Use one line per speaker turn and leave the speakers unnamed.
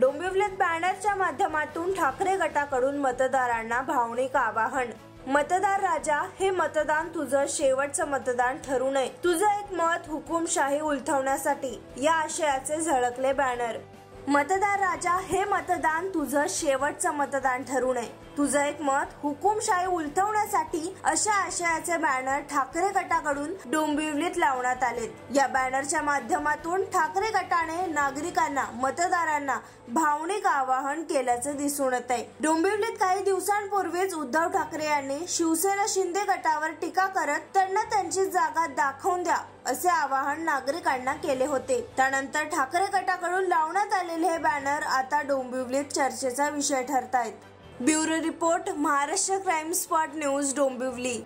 डोंबिवलीत बॅनरच्या माध्यमातून ठाकरे गटाकडून मतदारांना भावनिक आवाहन. मतदार राजा हे मतदान तुझं शेवटचं मतदान ठरू नये. तुझं एक मत हुकुमशाही उलथवण्यासाठी या आशयाचे झळकले बॅनर. मतदार राजा हे मतदान तुझं शेवटचं मतदान ठरू नये. तुझं एक मत हुकुमशाही उलथवण्यासाठी अशा आशयाचे बॅनर ठाकरे गटाकडून डोंबिवलीत लावण्यात आलेत. या बॅनरच्या माध्यमातून ठाकरे गटाने नागरिकांना मतदारांना भावनिक आवाहन केल्याचं दिसून येत आहे डोंबिवलीत काही दिवसांपूर्वीच उद्धव ठाकरे यांनी शिवसेना शिंदे गटावर टीका करत त्यांना त्यांची जागा दाखवून द्या असे आवाहन नागरिकांना केले होते. त्यानंतर ठाकरे गटाकडून लावण्यात आलेले हे बॅनर आता डोंबिवलीत चर्चेचा विषय ठरतायत. Bureau report Maharashtra crime spot news Dombivli.